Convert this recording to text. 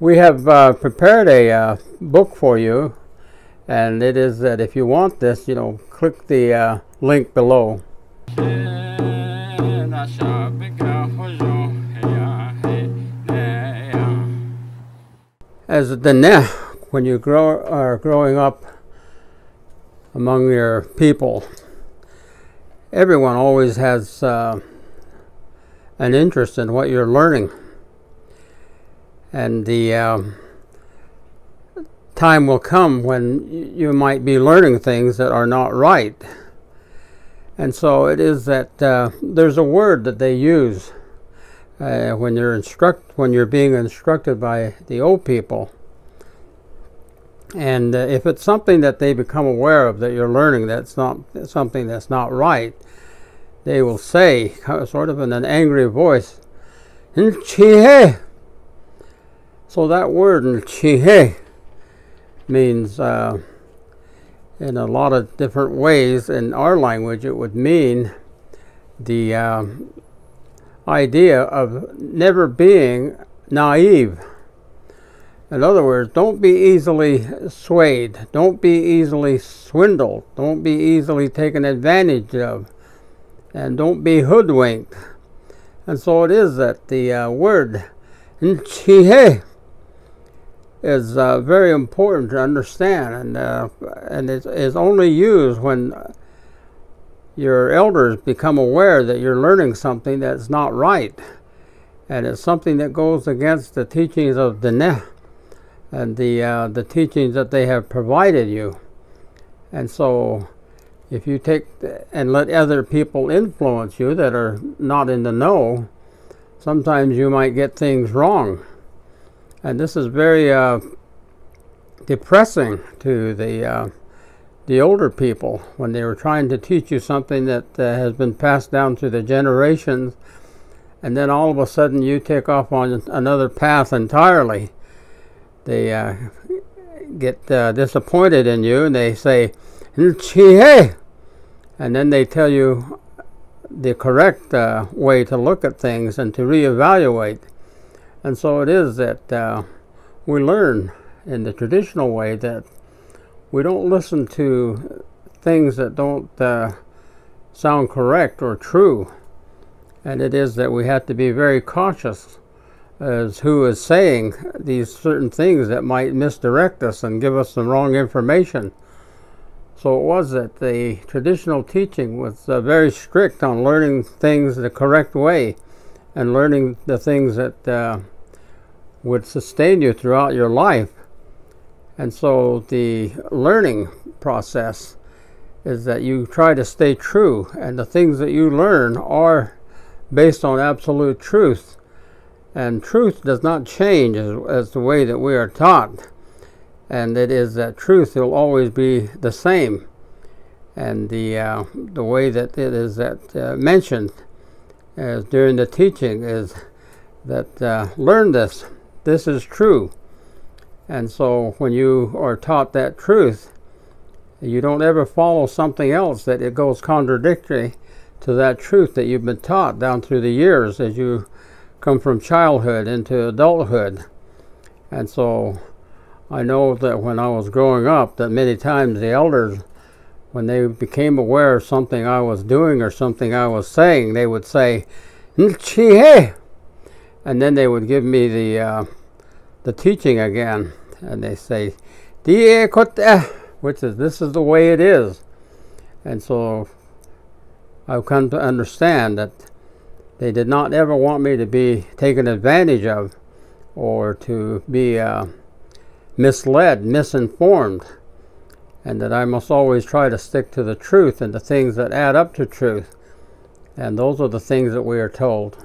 We have uh, prepared a uh, book for you, and it is that if you want this, you know, click the uh, link below. As the ne, when you grow are growing up among your people, everyone always has uh, an interest in what you're learning and the um, time will come when you might be learning things that are not right. And so it is that uh, there's a word that they use uh, when you're instruct when you're being instructed by the old people. And uh, if it's something that they become aware of that you're learning that's not something that's not right, they will say, sort of in an angry voice, so that word chihe means uh, in a lot of different ways. In our language, it would mean the uh, idea of never being naive. In other words, don't be easily swayed. Don't be easily swindled. Don't be easily taken advantage of. And don't be hoodwinked. And so it is that the uh, word chihe is uh, very important to understand, and uh, and it is only used when your elders become aware that you're learning something that's not right, and it's something that goes against the teachings of the Neh and the uh, the teachings that they have provided you, and so. If you take and let other people influence you that are not in the know, sometimes you might get things wrong and this is very uh, depressing to the uh, the older people when they were trying to teach you something that uh, has been passed down through the generations and then all of a sudden you take off on another path entirely. They uh, get uh, disappointed in you and they say and then they tell you the correct uh, way to look at things and to reevaluate and so it is that uh, we learn in the traditional way that we don't listen to things that don't uh, sound correct or true. And it is that we have to be very cautious as who is saying these certain things that might misdirect us and give us some wrong information. So it was that the traditional teaching was uh, very strict on learning things the correct way and learning the things that uh, would sustain you throughout your life. And so the learning process is that you try to stay true, and the things that you learn are based on absolute truth. And truth does not change as, as the way that we are taught. And it is that truth will always be the same. And the, uh, the way that it is that uh, mentioned as during the teaching is that uh, learn this this is true. And so when you are taught that truth, you don't ever follow something else that it goes contradictory to that truth that you've been taught down through the years as you come from childhood into adulthood. And so I know that when I was growing up that many times the elders when they became aware of something I was doing or something I was saying, they would say, Nchihe! and then they would give me the uh, the teaching again, and they say, "Die which is this is the way it is, and so I've come to understand that they did not ever want me to be taken advantage of or to be uh, misled, misinformed, and that I must always try to stick to the truth and the things that add up to truth. And those are the things that we are told.